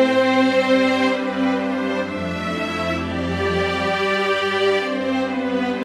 Música